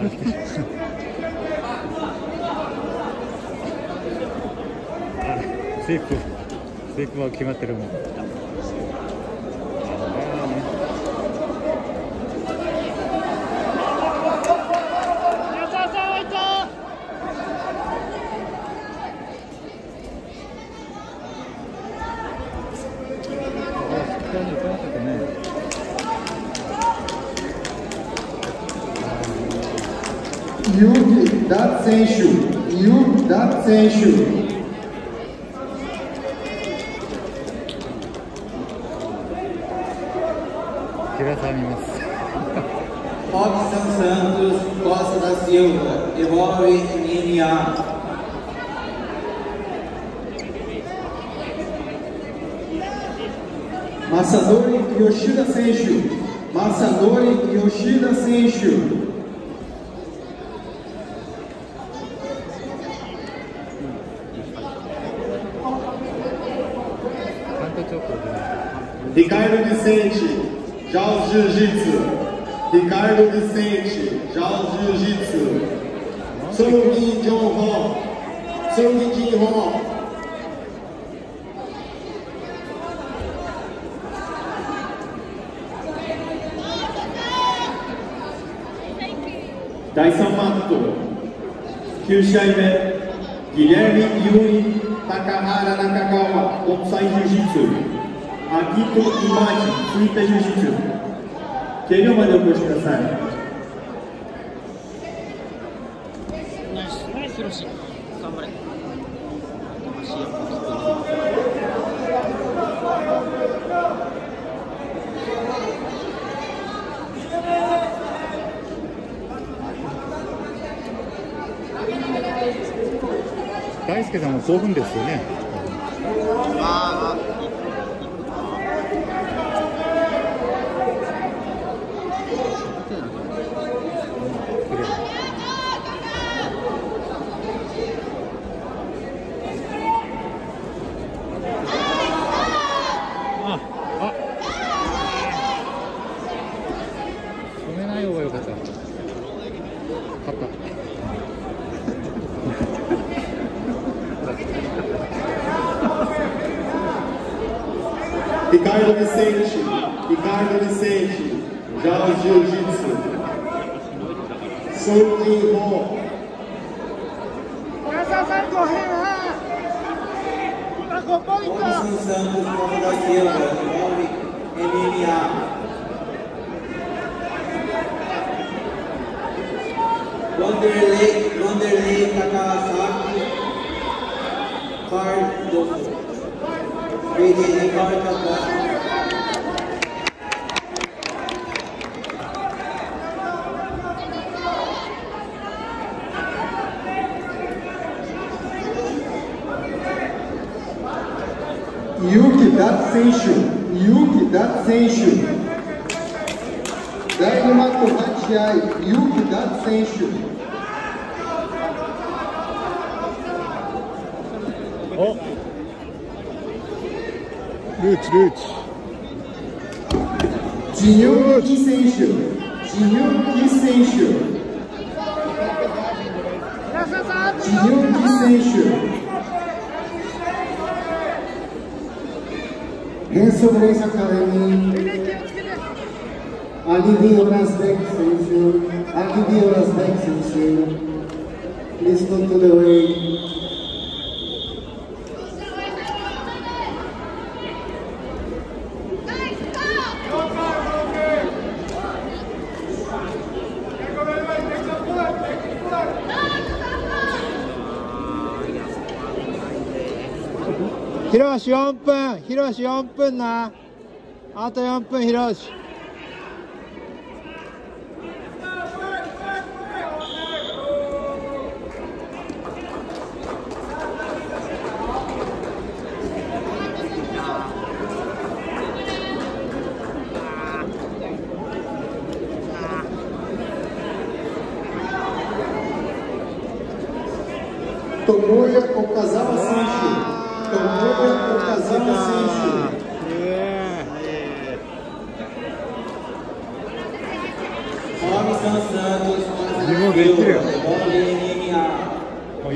あスイープスイープは決まってるもん。ユキダ選 Yugi Datsenshu. a Datsenshu. Robson Santos Costa da Silva, evolve em Massadori Yoshida Senshu. Massadori Yoshida Senshu. とちょっと控えるディセンチジャオジュジツカえるディセンチジャオジュジツソルギンジョンホンソルンジンホンマット9試合目。Guilherme Yuri Takahara Nakagawa, Bonsai Jiu-Jitsu. Akito Imadi, Suita Jiu-Jitsu. Querido mandar o curso da sala? Nice. Nice. Nice. Nice. Nice. Nice. 大輔さんも興奮ですよね。ああ Ricardo Vicente, Ricardo Vicente, Jao Jiu-Jitsu, Sun Jin Hong. Robson Santos, Bruno da Silva, Nome MMA. Wanderlei, Wanderlei Takasaki, Cardoso. Yuki, Particle Plasma. Yuki Datsenshu, Yuki Datsenshu. Dakumato Hachiai, Yuki Datsenshu. Oh. ルーチルーチ Jinyuki Senshu, Jinyuki Senshu. Jinyuki Senshu. Renzo Grace Academy. Alivio Rasbeck Senshu. Alivio Rasbeck Senshu. Please go to the way. ひろし4分ひろし4分なあと4分ひろし友也岡澤選手。友也岡澤選手。Robson Santos Costa da も